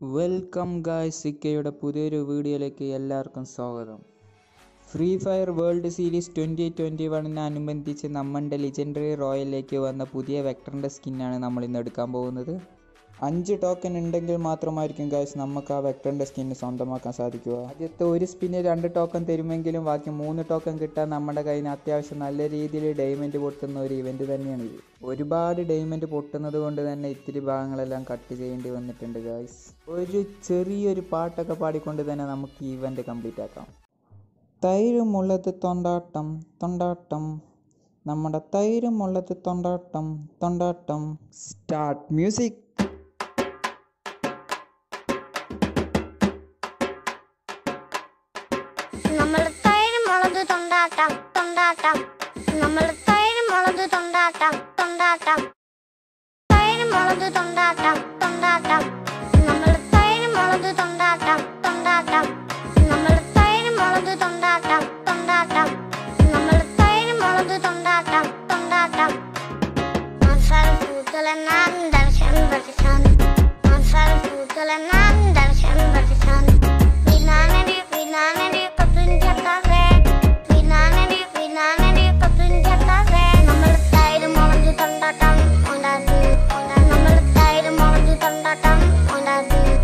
Welcome ഗായ് സിക്കയുടെ പുതിയൊരു വീഡിയോയിലേക്ക് എല്ലാവർക്കും സ്വാഗതം. Free fire world series twenty twenty വണ്ണിനനുബന്ധിച്ച് നമ്മുടെ ലിജൻഡറി റോയലിലേക്ക് വന്ന പുതിയ വെക്ടറിന്റെ സ്കിന്നാണ് നമ്മൾ ഇന്ന് എടുക്കാൻ പോകുന്നത്. അഞ്ച് ടോക്കൺ ഉണ്ടെങ്കിൽ മാത്രമായിരിക്കും ഗായ്സ് നമുക്ക് ആ വെക്ടറിന്റെ സ്കിന്ന് സ്വന്തമാക്കാൻ സാധിക്കുക. ആദ്യത്തെ ഒരു സ്പിന്നിൽ രണ്ട് ടോക്കൺ തരുമെങ്കിലും ബാക്കി മൂന്ന് ടോക്കൺ കിട്ടാൻ നമ്മുടെ കയ്യിൽ അത്യാവശ്യം നല്ല രീതിയിൽ ഡയമണ്ട് പൊട്ടുന്ന ഒരു ഇവന്റ് തന്നെയാണ് ഇത്. ഒരുപാട് ഡയമണ്ട് പൊട്ടുന്നത് കൊണ്ട് തന്നെ ഇത്തിരി ഭാഗങ്ങളെല്ലാം കട്ട് ചെയ്യേണ്ടി വന്നിട്ടുണ്ട് ഗായ്സ് ഒരു ചെറിയൊരു പാട്ടൊക്കെ പാടിക്കൊണ്ട് തന്നെ നമുക്ക് ഈ ഇവന്റ് കംപ്ലീറ്റ് ആക്കാം. തൈരുമുള്ളത് തൊണ്ടാട്ടം തൊണ്ടാട്ടം. നമ്മുടെ തൈരുമുള്ളത് തൊണ്ടാട്ടം തൊണ്ടാട്ടം. സ്റ്റാർട്ട് മ്യൂസിക് നമ്മൾ തൈര് മുളക് തൊണ്ടാട്ടം തൊണ്ടാട്ടം. നമ്മൾ തൈര് മുളക് തൊണ്ടാട്ടം തൊണ്ടാട്ടം. തൈര് മുളക് തൊണ്ടാട്ടം തൊണ്ടാട്ടം. നമ്മൾ തൈര് മുളക് തൊണ്ടാട്ടം തൊണ്ടാട്ടം. നമ്മൾ തൈര് മുളക് തൊണ്ടാട്ടം തൊണ്ടാട്ടം. നമ്മൾ തൈര് മുളക് തൊണ്ടാട്ടം തൊണ്ടാട്ടം. മസാല കൂട്ടലെന്നാൻ ദർശനം ദർശനം മസാല കൂട്ടലെന്നാൻ love you.